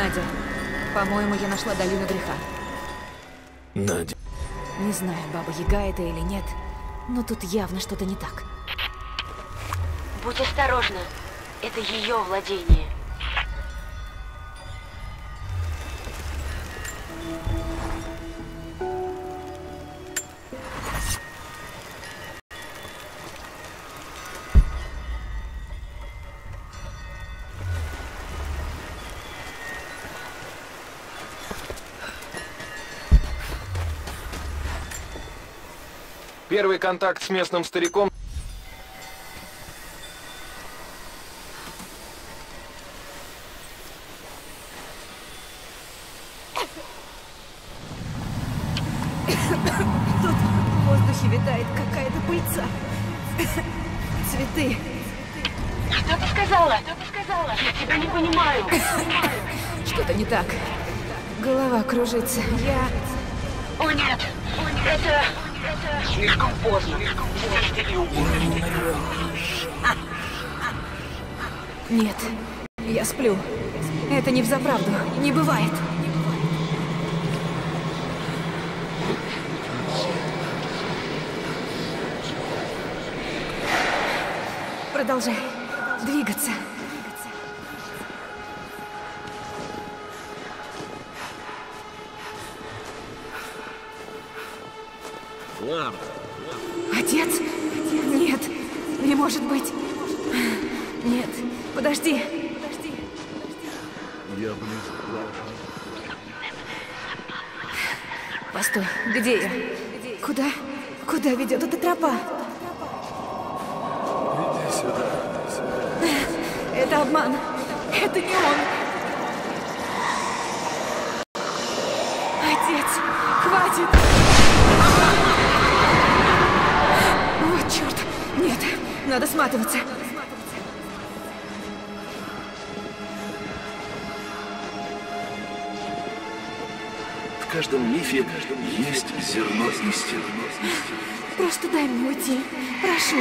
Надя. По-моему, я нашла долину греха. Надя. Не знаю, баба Яга это или нет, но тут явно что-то не так. Будь осторожна. Это ее владение. Первый контакт с местным стариком. Тут в воздухе витает какая-то пыльца. Цветы. Что ты сказала? Что ты сказала? Я тебя не понимаю. Что-то не так. Голова кружится. Я... О нет! О нет! Это... Слишком поздно. Нет. Я сплю. Это не взаправду. Не бывает. Продолжай. Двигаться. Отец? Нет, не может быть. Нет, подожди. Подожди. Постой, где я? Куда? Куда ведет эта тропа? Иди сюда. Это обман. Это не он. Отец, хватит. Черт. Нет, надо сматываться. В каждом мифе есть зерно истины. Просто дай мне уйти. Прошу.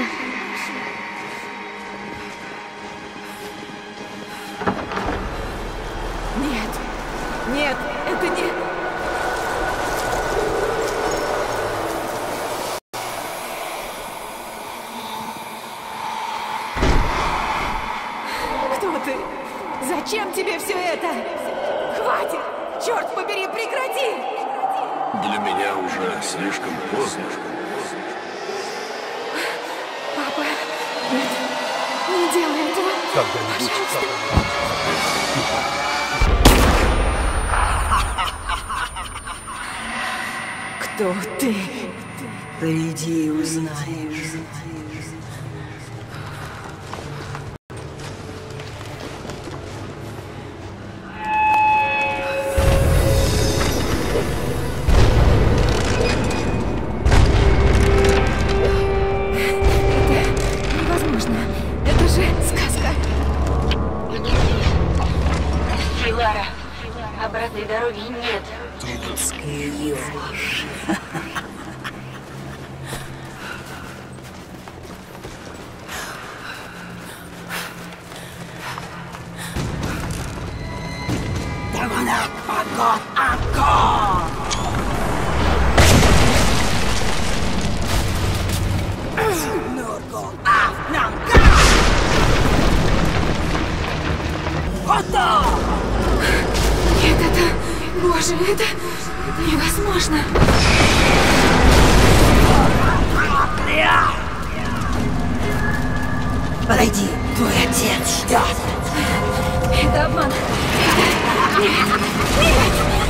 Нет. Нет, это не... Кто ты? Зачем тебе все это? Хватит! Черт побери, прекрати! Для меня уже слишком поздно. Папа, нет, не делай этого. Когда-нибудь. Кто ты? Приди и узнаешь. Прости, Лара. Обратной дороги нет. Скривишь. Демонак, погод, огонь! Нургон, афнанга! Готов! Нет, это... Боже, это невозможно. Подойди, твой отец ждет. Это обман. Нет, нет,